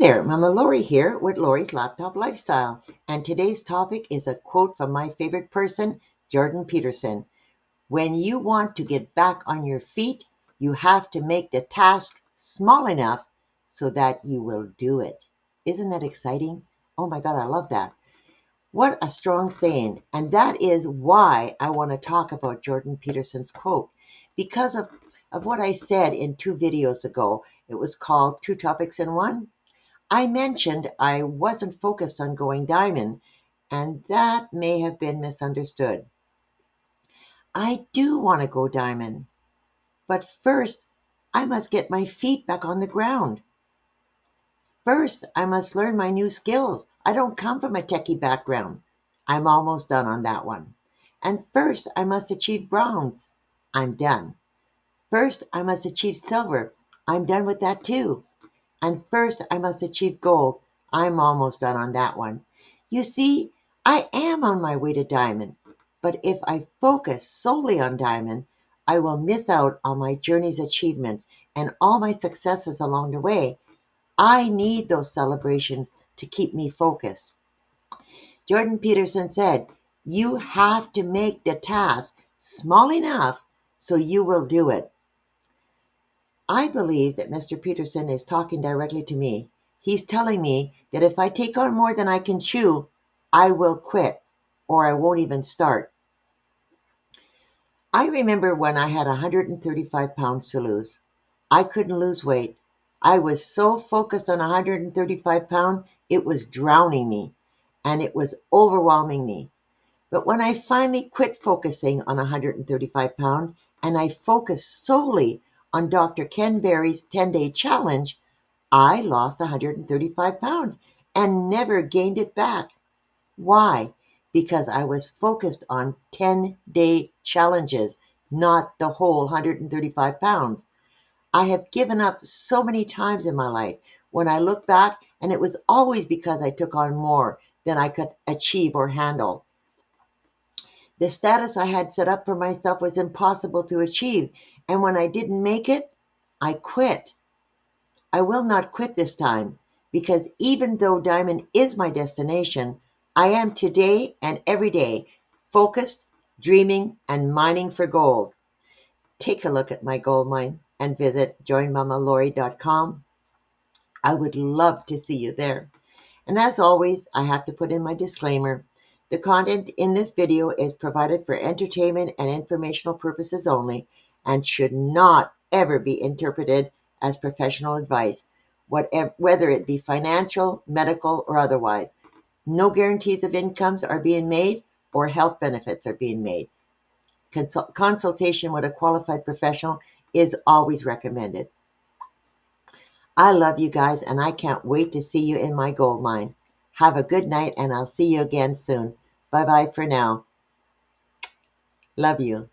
there, Mama Laurie here with Laurie's Laptop Lifestyle, and today's topic is a quote from my favorite person, Jordan Peterson. When you want to get back on your feet, you have to make the task small enough so that you will do it. Isn't that exciting? Oh my God, I love that. What a strong saying. And that is why I want to talk about Jordan Peterson's quote. Because of, of what I said in two videos ago, it was called Two Topics in One. I mentioned I wasn't focused on going diamond, and that may have been misunderstood. I do want to go diamond, but first I must get my feet back on the ground. First, I must learn my new skills. I don't come from a techie background. I'm almost done on that one. And first, I must achieve bronze. I'm done. First, I must achieve silver. I'm done with that too. And first, I must achieve gold. I'm almost done on that one. You see, I am on my way to diamond. But if I focus solely on diamond, I will miss out on my journey's achievements and all my successes along the way. I need those celebrations to keep me focused. Jordan Peterson said, You have to make the task small enough so you will do it. I believe that Mr. Peterson is talking directly to me. He's telling me that if I take on more than I can chew, I will quit or I won't even start. I remember when I had 135 pounds to lose. I couldn't lose weight. I was so focused on 135 pounds, it was drowning me and it was overwhelming me. But when I finally quit focusing on 135 pounds and I focused solely on Dr. Ken Berry's 10 day challenge, I lost 135 pounds and never gained it back. Why? Because I was focused on 10 day challenges, not the whole 135 pounds. I have given up so many times in my life when I look back, and it was always because I took on more than I could achieve or handle. The status I had set up for myself was impossible to achieve, and when I didn't make it, I quit. I will not quit this time because even though diamond is my destination, I am today and every day focused, dreaming, and mining for gold. Take a look at my gold mine and visit joinmamalori.com. I would love to see you there. And as always, I have to put in my disclaimer. The content in this video is provided for entertainment and informational purposes only and should not ever be interpreted as professional advice, whatever, whether it be financial, medical, or otherwise. No guarantees of incomes are being made or health benefits are being made. Consult- consultation with a qualified professional is always recommended. I love you guys and I can't wait to see you in my gold mine. Have a good night and I'll see you again soon. Bye bye for now. Love you.